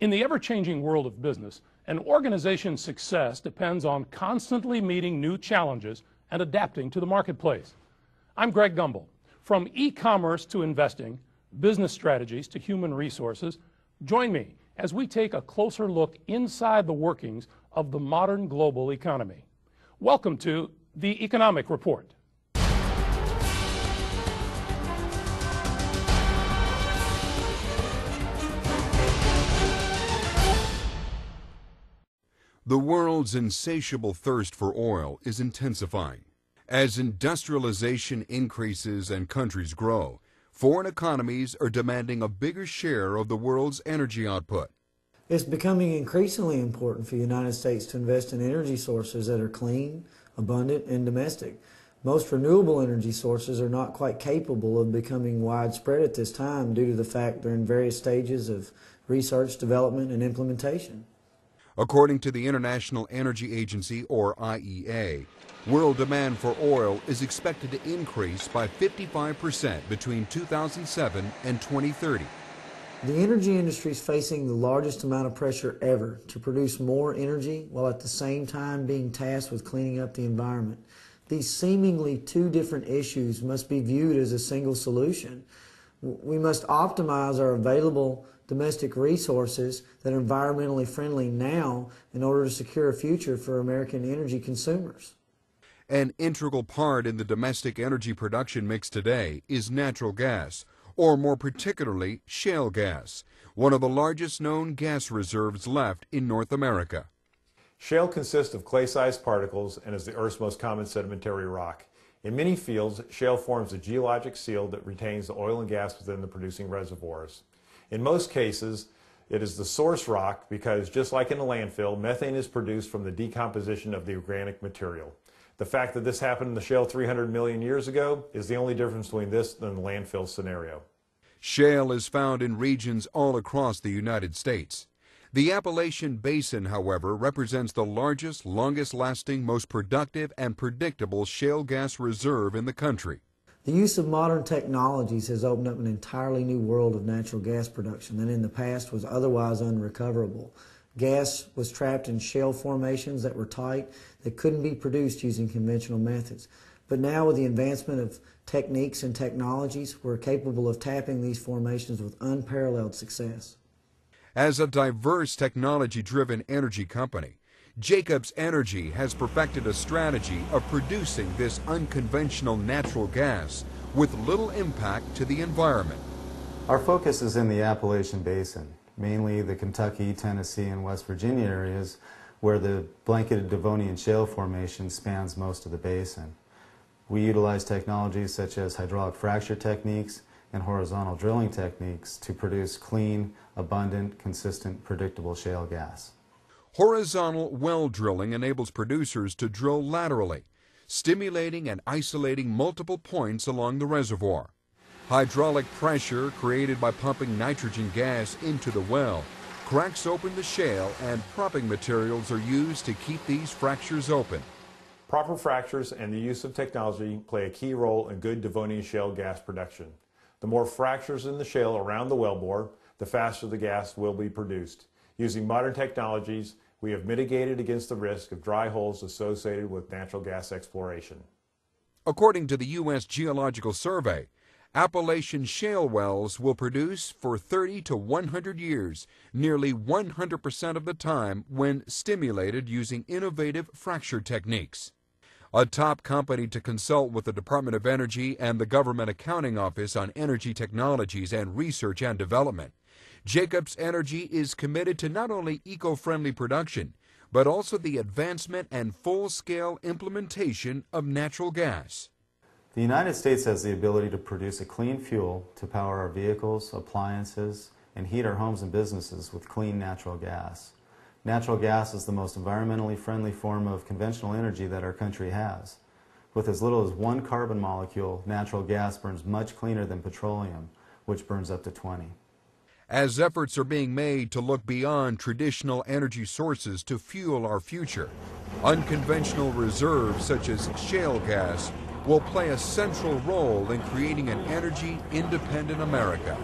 In the ever changing world of business, an organization's success depends on constantly meeting new challenges and adapting to the marketplace. I'm Greg Gumbel. From e commerce to investing, business strategies to human resources, join me as we take a closer look inside the workings of the modern global economy. Welcome to the Economic Report. The world's insatiable thirst for oil is intensifying. As industrialization increases and countries grow, foreign economies are demanding a bigger share of the world's energy output. It's becoming increasingly important for the United States to invest in energy sources that are clean, abundant, and domestic. Most renewable energy sources are not quite capable of becoming widespread at this time due to the fact they're in various stages of research, development, and implementation. According to the International Energy Agency, or IEA, world demand for oil is expected to increase by 55% between 2007 and 2030. The energy industry is facing the largest amount of pressure ever to produce more energy while at the same time being tasked with cleaning up the environment. These seemingly two different issues must be viewed as a single solution. We must optimize our available domestic resources that are environmentally friendly now in order to secure a future for American energy consumers. An integral part in the domestic energy production mix today is natural gas, or more particularly, shale gas, one of the largest known gas reserves left in North America. Shale consists of clay-sized particles and is the Earth's most common sedimentary rock. In many fields, shale forms a geologic seal that retains the oil and gas within the producing reservoirs. In most cases, it is the source rock because just like in a landfill, methane is produced from the decomposition of the organic material. The fact that this happened in the shale 300 million years ago is the only difference between this and the landfill scenario. Shale is found in regions all across the United States. The Appalachian Basin, however, represents the largest, longest lasting, most productive, and predictable shale gas reserve in the country. The use of modern technologies has opened up an entirely new world of natural gas production that in the past was otherwise unrecoverable. Gas was trapped in shale formations that were tight that couldn't be produced using conventional methods. But now with the advancement of techniques and technologies, we're capable of tapping these formations with unparalleled success. As a diverse technology-driven energy company, Jacobs Energy has perfected a strategy of producing this unconventional natural gas with little impact to the environment. Our focus is in the Appalachian Basin, mainly the Kentucky, Tennessee, and West Virginia areas where the blanketed Devonian Shale Formation spans most of the basin. We utilize technologies such as hydraulic fracture techniques and horizontal drilling techniques to produce clean, abundant, consistent, predictable shale gas. Horizontal well drilling enables producers to drill laterally, stimulating and isolating multiple points along the reservoir. Hydraulic pressure created by pumping nitrogen gas into the well cracks open the shale and propping materials are used to keep these fractures open. Proper fractures and the use of technology play a key role in good Devonian shale gas production. The more fractures in the shale around the wellbore, the faster the gas will be produced. Using modern technologies, we have mitigated against the risk of dry holes associated with natural gas exploration. According to the U.S. Geological Survey, Appalachian shale wells will produce for 30 to 100 years, nearly 100% of the time when stimulated using innovative fracture techniques. A top company to consult with the Department of Energy and the Government Accounting Office on energy technologies and research and development. Jacobs Energy is committed to not only eco-friendly production, but also the advancement and full-scale implementation of natural gas. The United States has the ability to produce a clean fuel to power our vehicles, appliances, and heat our homes and businesses with clean natural gas. Natural gas is the most environmentally friendly form of conventional energy that our country has. With as little as one carbon molecule, natural gas burns much cleaner than petroleum, which burns up to 20 as efforts are being made to look beyond traditional energy sources to fuel our future. Unconventional reserves such as shale gas will play a central role in creating an energy independent America.